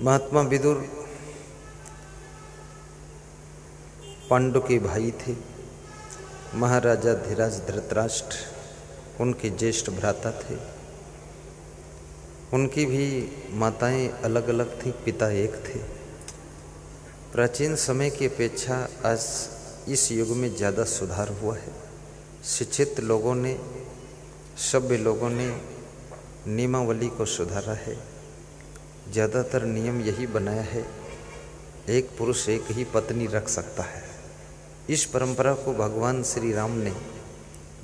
महात्मा विदुर पांडु के भाई थे, महाराजा धीराज धृतराष्ट्र, उनके ज्येष्ठ भ्राता थे। उनकी भी माताएँ अलग अलग थीं, पिता एक थे। प्राचीन समय की अपेक्षा आज इस युग में ज़्यादा सुधार हुआ है। शिक्षित लोगों ने, सभ्य लोगों ने नियमावली को सुधारा है। ज़्यादातर नियम यही बनाया है, एक पुरुष एक ही पत्नी रख सकता है। इस परंपरा को भगवान श्री राम ने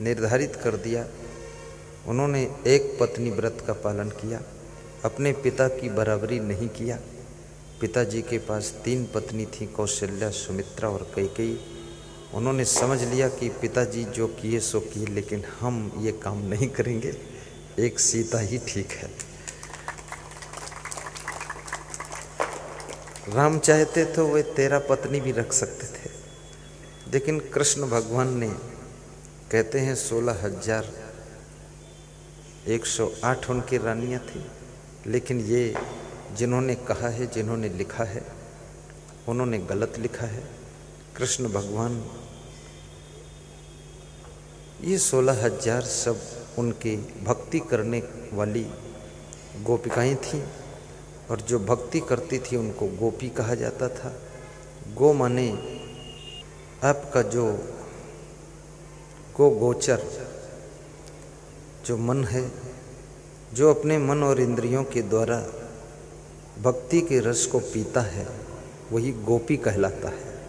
निर्धारित कर दिया। उन्होंने एक पत्नी व्रत का पालन किया, अपने पिता की बराबरी नहीं किया। पिताजी के पास तीन पत्नी थी, कौशल्या, सुमित्रा और कई कई उन्होंने समझ लिया कि पिताजी जो किए सो किए, लेकिन हम ये काम नहीं करेंगे। एक सीता ही ठीक है। राम चाहते तो वे तेरा पत्नी भी रख सकते थे। लेकिन कृष्ण भगवान ने कहते हैं, सोलह हज़ार एक सौ आठ उनकी रानियाँ थी। लेकिन ये जिन्होंने कहा है, जिन्होंने लिखा है, उन्होंने गलत लिखा है। कृष्ण भगवान ये सोलह हज़ार सब उनकी भक्ति करने वाली गोपिकाएँ थीं। और जो भक्ति करती थी उनको गोपी कहा जाता था। गो माने आपका जो गो गोचर, जो मन है, जो अपने मन और इंद्रियों के द्वारा भक्ति के रस को पीता है, वही गोपी कहलाता है।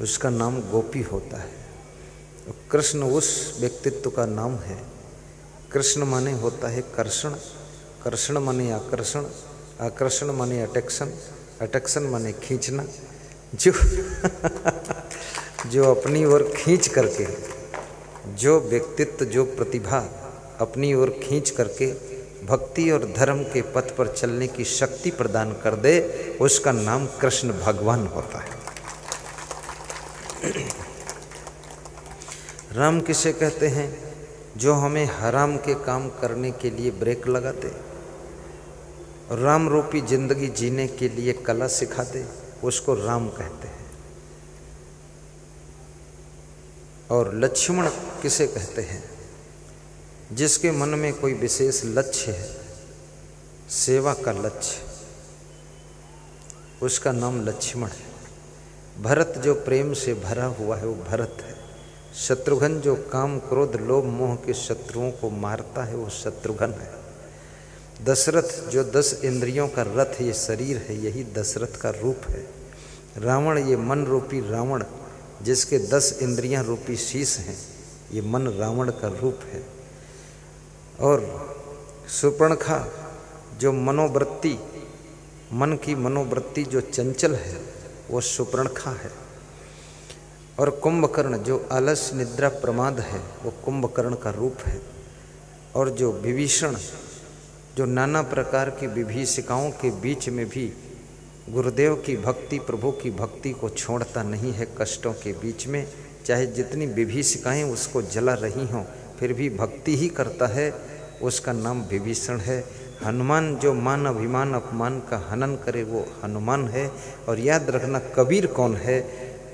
उसका नाम गोपी होता है। कृष्ण उस व्यक्तित्व का नाम है। कृष्ण माने होता है कर्षण कर्षण माने आकर्षण आकर्षण माने अटेक्शन अटेक्शन माने खींचना। जो जो अपनी ओर खींच करके, जो व्यक्तित्व, जो प्रतिभा अपनी ओर खींच करके भक्ति और धर्म के पथ पर चलने की शक्ति प्रदान कर दे, उसका नाम कृष्ण भगवान होता है। राम किसे कहते हैं? जो हमें हराम के काम करने के लिए ब्रेक लगाते राम रूपी ज़िंदगी जीने के लिए कला सिखाते, उसको राम कहते हैं। और लक्ष्मण किसे कहते हैं? जिसके मन में कोई विशेष लक्ष्य है, सेवा का लक्ष्य। उसका नाम लक्ष्मण है। भरत जो प्रेम से भरा हुआ है, वो भरत है। शत्रुघ्न जो काम, क्रोध, लोभ, मोह के शत्रुओं को मारता है, वो शत्रुघ्न है। दशरथ, जो दस इंद्रियों का रथ, ये शरीर है, यही दशरथ का रूप है। रावण, ये मन रूपी रावण, जिसके दस इंद्रियाँ रूपी शीश हैं, ये मन रावण का रूप है। और सुपर्णखा, जो मनोवृत्ति, मन की मनोवृत्ति जो चंचल है, वो सुपर्णखा है। और कुंभकर्ण, जो आलस निद्रा प्रमाद है, वो कुंभकर्ण का रूप है। और जो विभीषण जो नाना प्रकार की विभीषिकाओं के बीच में भी गुरुदेव की भक्ति, प्रभु की भक्ति को छोड़ता नहीं है, कष्टों के बीच में, चाहे जितनी विभीषिकाएँ उसको जला रही हों, फिर भी भक्ति ही करता है। उसका नाम विभीषण है। हनुमान जो मान अभिमान अपमान का हनन करे, वो हनुमान है। और याद रखना कबीर कौन है?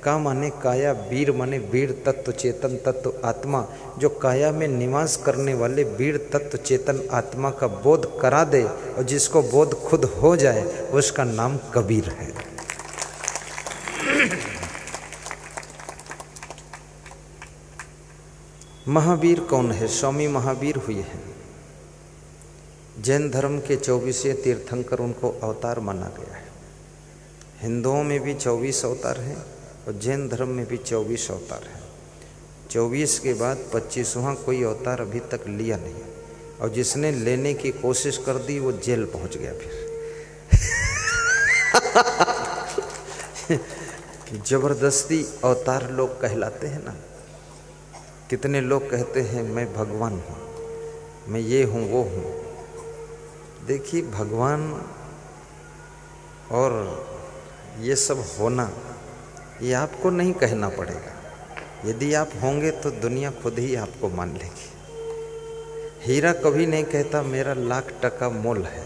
का माने काया, वीर माने वीर तत्व, चेतन तत्व, आत्मा, जो काया में निवास करने वाले वीर तत्व, चेतन आत्मा का बोध करा दे और जिसको बोध खुद हो जाए, उसका नाम कबीर है। महावीर कौन है? स्वामी महावीर हुए हैं। जैन धर्म के चौबीसवें तीर्थंकर उनको अवतार माना गया है। हिंदुओं में भी चौबीस अवतार हैं। और जैन धर्म में भी चौबीस अवतार हैं। चौबीस के बाद पच्चीसवां कोई अवतार अभी तक लिया नहीं और जिसने लेने की कोशिश कर दी, वो जेल पहुँच गया फिर। ज़बरदस्ती अवतार लोग कहलाते हैं ना। कितने लोग कहते हैं, मैं भगवान हूँ, मैं ये हूँ, वो हूँ। देखिए, भगवान और ये सब होना ये आपको नहीं कहना पड़ेगा। यदि आप होंगे तो दुनिया खुद ही आपको मान लेगी। हीरा कभी नहीं कहता, मेरा लाख टका मोल है।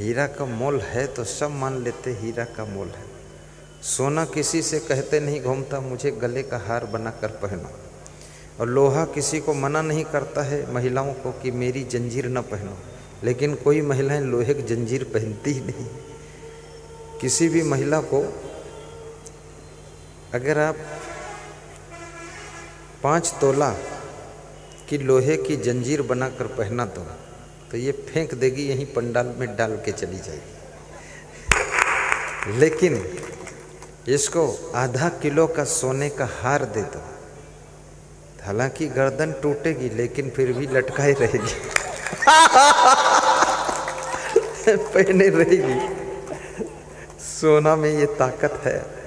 हीरा का मोल है तो सब मान लेते, हीरा का मोल है। सोना किसी से कहते नहीं, घूमता, मुझे गले का हार बना कर पहनो। और लोहा किसी को मना नहीं करता है, महिलाओं को कि मेरी जंजीर न पहनो। लेकिन कोई महिलाएँ लोहे की जंजीर पहनती ही नहीं। किसी भी महिला को अगर आप पाँच तोला की लोहे की जंजीर बनाकर पहना दो तो ये फेंक देगी, यहीं पंडाल में डाल के चली जाएगी। लेकिन इसको आधा किलो का सोने का हार दे दो। हालाँकि गर्दन टूटेगी, लेकिन फिर भी लटकाई रहेगी। पहने रहेगी। सोना में ये ताकत है।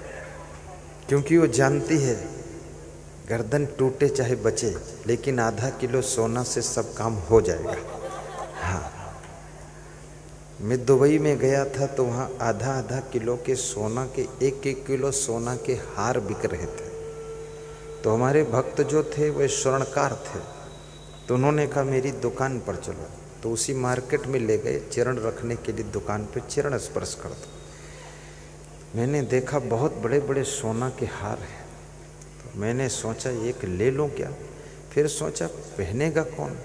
क्योंकि वो जानती है, गर्दन टूटे चाहे बचे, लेकिन आधा किलो सोना से सब काम हो जाएगा। हाँ। मैं दुबई में गया था तो वहाँ आधा आधा किलो के सोना के एक एक किलो सोना के हार बिक रहे थे। तो हमारे भक्त जो थे, वे स्वर्णकार थे। तो उन्होंने कहा, मेरी दुकान पर चलो। तो उसी मार्केट में ले गए, चरण रखने के लिए दुकान पर चरण स्पर्श कर दो। मैंने देखा बहुत बड़े बड़े सोना के हार हैं। तो मैंने सोचा, एक ले लूँ क्या? फिर सोचा, पहनेगा कौन?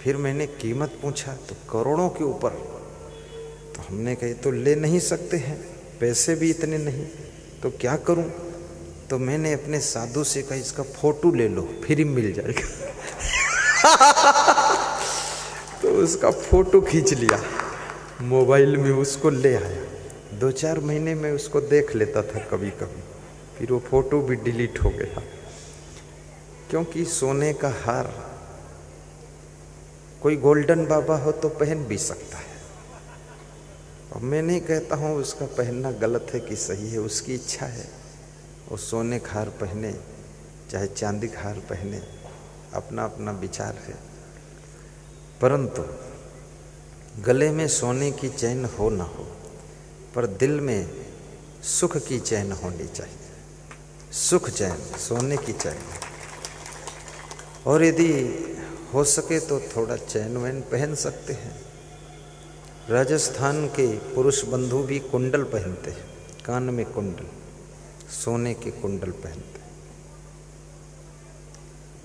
फिर मैंने कीमत पूछा तो करोड़ों के ऊपर? तो हमने कही तो ले नहीं सकते हैं, पैसे भी इतने नहीं तो क्या करूँ? तो मैंने अपने साधु से कहा, इसका फ़ोटो ले लो, फ्री मिल जाएगा। तो उसका फ़ोटो खींच लिया, मोबाइल में उसको ले आया। दो चार महीने में उसको देख लेता था कभी कभी फिर वो फ़ोटो भी डिलीट हो गया। क्योंकि सोने का हार, कोई गोल्डन बाबा हो तो पहन भी सकता है। और मैं नहीं कहता हूँ उसका पहनना गलत है कि सही है, उसकी इच्छा है। वो सोने का हार पहने, चाहे चांदी का हार पहने अपना अपना विचार है। परंतु गले में सोने की चैन हो ना हो पर दिल में सुख की चैन होनी चाहिए। सुख चैन, सोने की चैन। और यदि हो सके तो थोड़ा चैन वैन पहन सकते हैं। राजस्थान के पुरुष बंधु भी कुंडल पहनते हैं। कान में कुंडल, सोने के कुंडल पहनते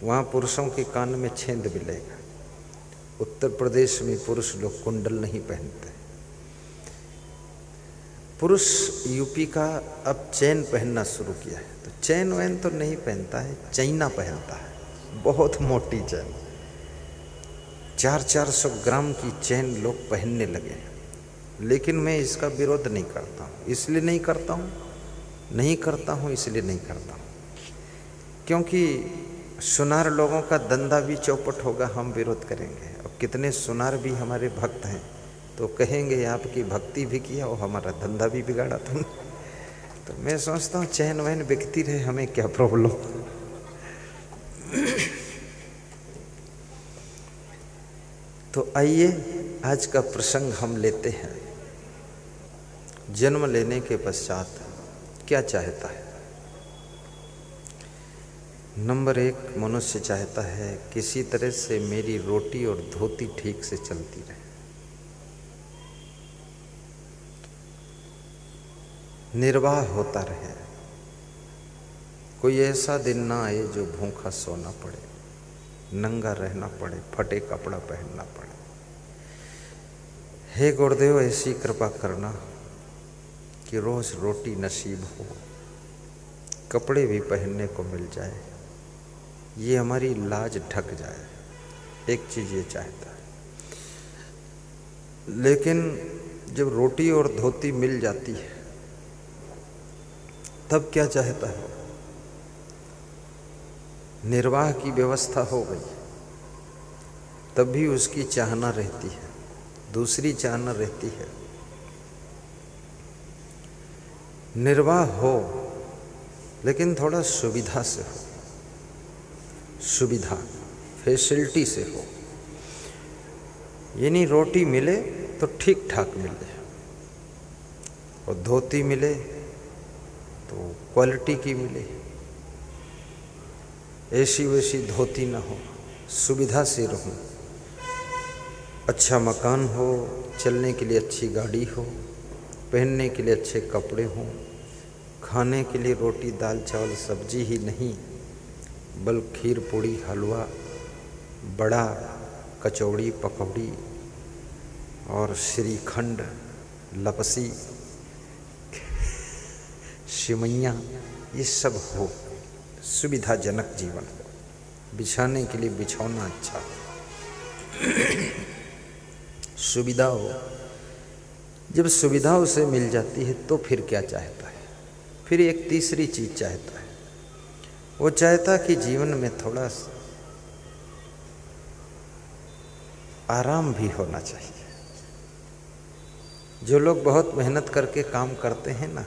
वहाँ पुरुषों के कान में छेद मिलेगा। उत्तर प्रदेश में पुरुष लोग कुंडल नहीं पहनते। पुरुष यूपी का अब चैन पहनना शुरू किया है। तो चैन वैन तो नहीं पहनता है, चैना पहनता है। बहुत मोटी चैन। चार चार सौ ग्राम की चैन लोग पहनने लगे हैं। लेकिन मैं इसका विरोध नहीं करता हूँ। इसलिए नहीं करता हूँ, नहीं करता हूँ, इसलिए नहीं करता हूँ। क्योंकि सुनार लोगों का धंधा भी चौपट होगा, हम विरोध करेंगे। और कितने सुनार भी हमारे भक्त हैं तो कहेंगे, आपकी भक्ति भी किया और हमारा धंधा भी बिगाड़ा तुमने। तो मैं सोचता हूँ चैन वहन बिकती रहे, हमें क्या प्रॉब्लम तो आइए, आज का प्रसंग हम लेते हैं। जन्म लेने के पश्चात क्या चाहता है? नंबर एक, मनुष्य चाहता है किसी तरह से मेरी रोटी और धोती ठीक से चलती रहे। निर्वाह होता रहे। कोई ऐसा दिन ना आए जो भूखा सोना पड़े, नंगा रहना पड़े, फटे कपड़ा पहनना पड़े। हे गुरुदेव, ऐसी कृपा करना कि रोज रोटी नसीब हो, कपड़े भी पहनने को मिल जाए। ये हमारी लाज ढक जाए, एक चीज़ ये चाहता है। लेकिन जब रोटी और धोती मिल जाती है तब क्या चाहता है? निर्वाह की व्यवस्था हो गई। तब भी उसकी चाहना रहती है। दूसरी चाहना रहती है। निर्वाह हो, लेकिन थोड़ा सुविधा से हो। सुविधा फैसिलिटी से हो। यानी रोटी मिले तो ठीक ठाक मिले। और धोती मिले तो क्वालिटी की मिले। ऐसी वैसी धोती ना हो, सुविधा से रहूँ। अच्छा मकान हो, चलने के लिए अच्छी गाड़ी हो, पहनने के लिए अच्छे कपड़े हों, खाने के लिए रोटी, दाल, चावल, सब्ज़ी ही नहीं, बल खीर, पूड़ी, हलवा, बड़ा, कचौड़ी, पकौड़ी और श्रीखंड, लपसी सिमैया ये सब हो। सुविधाजनक जीवन हो। बिछाने के लिए बिछौना अच्छा। हो सुविधा हो। जब सुविधा उसे मिल जाती है तो फिर क्या चाहता है? फिर एक तीसरी चीज़ चाहता है। वो चाहता कि जीवन में थोड़ा आराम भी होना चाहिए। जो लोग बहुत मेहनत करके काम करते हैं ना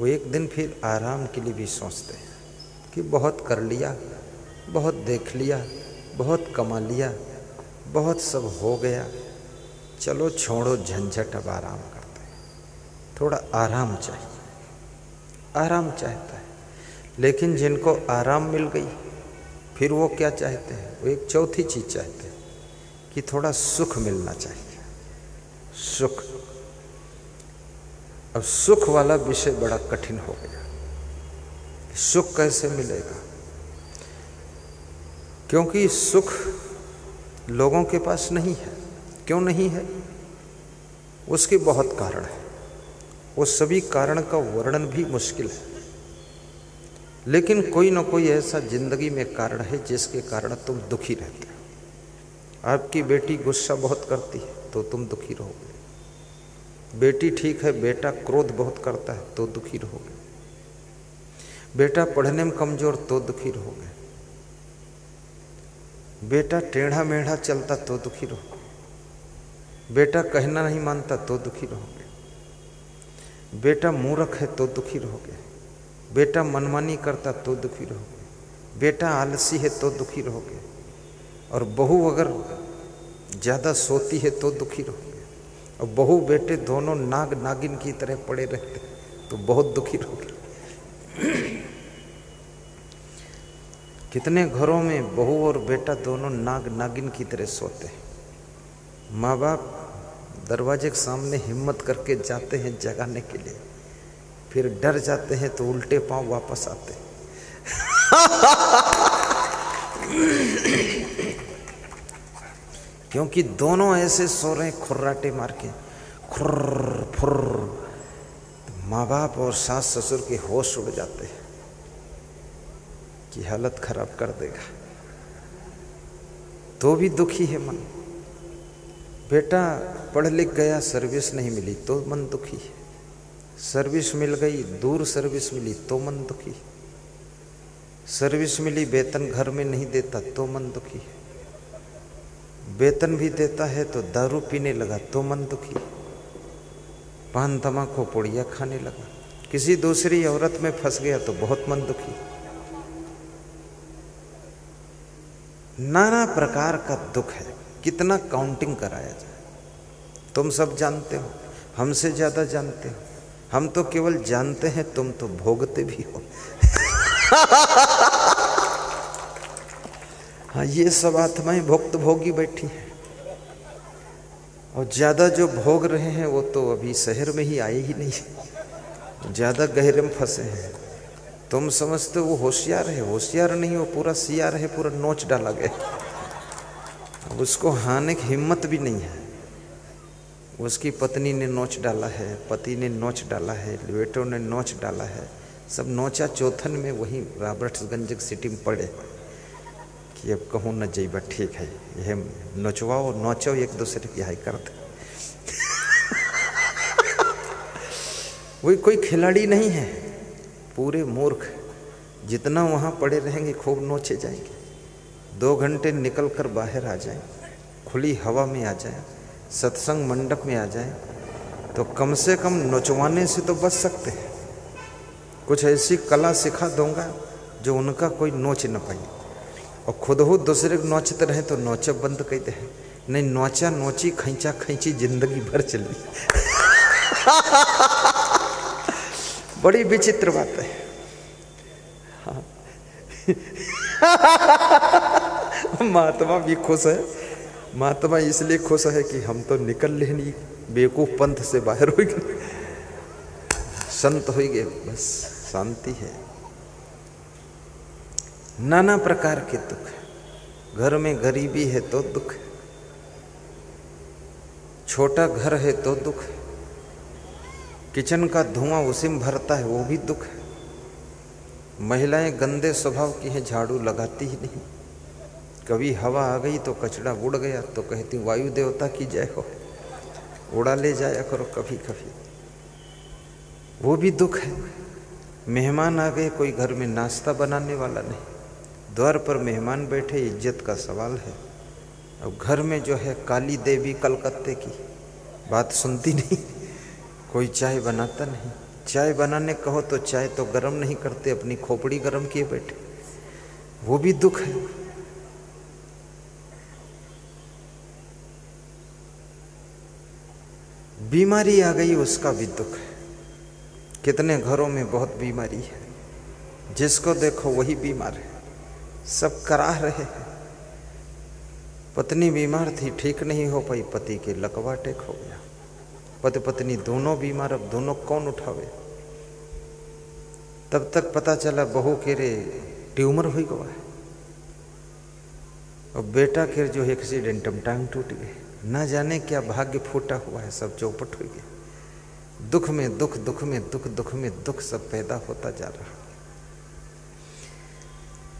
वो एक दिन फिर आराम के लिए भी सोचते हैं कि बहुत कर लिया, बहुत देख लिया, बहुत कमा लिया, बहुत सब हो गया। चलो छोड़ो झंझट, अब आराम करते हैं। थोड़ा आराम चाहिए, आराम चाहता है। लेकिन जिनको आराम मिल गई, फिर वो क्या चाहते हैं? वो एक चौथी चीज़ चाहते हैं कि थोड़ा सुख मिलना चाहिए। सुख। अब सुख वाला विषय बड़ा कठिन हो गया। सुख कैसे मिलेगा? क्योंकि सुख लोगों के पास नहीं है। क्यों नहीं है? उसके बहुत कारण है। वो सभी कारण का वर्णन भी मुश्किल है। लेकिन कोई ना कोई ऐसा ज़िंदगी में कारण है जिसके कारण तुम दुखी रहते हो। आपकी बेटी गुस्सा बहुत करती है तो तुम दुखी रहोगे। बेटी ठीक है, बेटा क्रोध बहुत करता है तो दुखी रहोगे। बेटा पढ़ने में कमज़ोर तो दुखी रहोगे। बेटा टेढ़ा मेढ़ा चलता तो दुखी रहो बेटा कहना नहीं मानता तो दुखी रहोगे। बेटा मूर्ख है तो दुखी रहोगे। बेटा मनमानी करता तो दुखी रहोगे। बेटा आलसी है तो दुखी रहोगे। और बहू अगर ज़्यादा सोती है तो दुखी रहोगे। और बहू बेटे दोनों नाग नागिन की तरह पड़े रहते तो बहुत दुखी रहोगे कितने घरों में बहू और बेटा दोनों नाग नागिन की तरह सोते हैं। माँ बाप दरवाजे के सामने हिम्मत करके जाते हैं जगाने के लिए, फिर डर जाते हैं तो उल्टे पाँव वापस आते क्योंकि दोनों ऐसे सो रहे खुर्राटे मार के। खुर्र, फुर्र। माँ बाप और सास ससुर के होश उड़ जाते हैं की हालत खराब कर देगा। तो भी दुखी है मन। बेटा पढ़ लिख गया, सर्विस नहीं मिली तो मन दुखी है। सर्विस मिल गई, दूर सर्विस मिली तो मन दुखी सर्विस मिली, वेतन घर में नहीं देता तो मन दुखी है। वेतन भी देता है तो दारू पीने लगा तो मन दुखी। पान तमाकू पुड़िया खाने लगा। किसी दूसरी औरत में फंस गया तो बहुत मन दुखी। नाना प्रकार का दुख है, कितना काउंटिंग कराया जाए। तुम सब जानते हो, हमसे ज़्यादा जानते हो। हम तो केवल जानते हैं, तुम तो भोगते भी हो। हाँ ये सब आत्माएँ भुक्त भोगी बैठी हैं। और ज़्यादा जो भोग रहे हैं, वो तो अभी शहर में ही आए ही नहीं। ज़्यादा गहरे में फंसे हैं। तुम समझते वो होशियार है। होशियार नहीं, वो पूरा सियार है, पूरा नोच डाला गया अब उसको हाने की हिम्मत भी नहीं है। उसकी पत्नी ने नोच डाला है, पति ने नोच डाला है, बेटों ने नोच डाला है। सब नोचा चौथन में वही रॉबर्ट्सगंज सिटी में पड़े। कि अब कहूँ न जेबा ठीक है। यह नोचवाओ, नोचो, एक दूसरे की हाई करते। वही कोई खिलाड़ी नहीं है। पूरे मूर्ख, जितना वहाँ पड़े रहेंगे, खूब नोचे जाएँगे। दो घंटे निकल कर बाहर आ जाए, खुली हवा में आ जाए, सत्संग मंडप में आ जाए तो कम से कम नोचवाने से तो बच सकते हैं। कुछ ऐसी कला सिखा दूँगा, जो उनका कोई नोच न पाए। और खुद हो दूसरे को नोचते रहे तो नोचा बंद कहते हैं, नहीं, नोचा, नोची, खैचा, खैची, ज़िंदगी भर चली। बड़ी विचित्र बात है। हाँ। महात्मा भी खुश है। महात्मा इसलिए खुश है कि हम तो निकल ले नहीं, बेवकूफ़ पंथ से बाहर हो गए। संत हो गए, बस शांति है। नाना प्रकार के दुख है। घर में गरीबी है तो दुख है। छोटा घर है तो दुख है। किचन का धुआँ उसी में भरता है, वो भी दुख है। महिलाएँ गंदे स्वभाव की हैं, झाड़ू लगाती ही नहीं। कभी हवा आ गई तो कचड़ा उड़ गया तो कहती वायु देवता की जय हो। उड़ा ले जाया करो कभी कभी वो भी दुख है। मेहमान आ गए, कोई घर में नाश्ता बनाने वाला नहीं। द्वार पर मेहमान बैठे, इज़्ज़त का सवाल है। अब घर में जो है काली देवी कलकत्ते की, बात सुनती नहीं, कोई चाय बनाता नहीं। चाय बनाने कहो तो चाय तो गर्म नहीं करते, अपनी खोपड़ी गर्म किए बैठे। वो भी दुख है। बीमारी आ गई, उसका भी दुख है। कितने घरों में बहुत बीमारी है। जिसको देखो वही बीमार है। सब कराह रहे हैं। पत्नी बीमार थी, ठीक नहीं हो पाई, पति के लकवा टेक हो गया। पति पत्नी दोनों बीमार, अब दोनों कौन उठावे? तब तक पता चला बहू के रे ट्यूमर हुई गवा है। और बेटा के जो एक्सीडेंटम टांग टूट गए। ना जाने क्या भाग्य फूटा हुआ है, सब चौपट हो गया दुख में दुख दुख में दुख दुख में दुख सब पैदा होता जा रहा।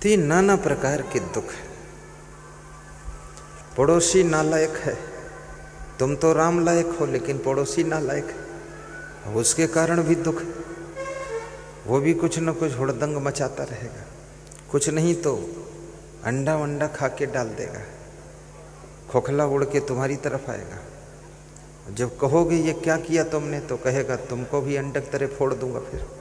तीन नाना प्रकार के दुख है। पड़ोसी नालायक है। तुम तो राम लायक हो, लेकिन पड़ोसी नालायक है। उसके कारण भी दुख है। वो भी कुछ न कुछ हुड़दंग मचाता रहेगा। कुछ नहीं तो अंडा वंडा खा के डाल देगा। खोखला उड़ के तुम्हारी तरफ़ आएगा। जब कहोगे ये क्या किया तुमने तो कहेगा, तुमको भी अंडक तरह फोड़ दूँगा फिर।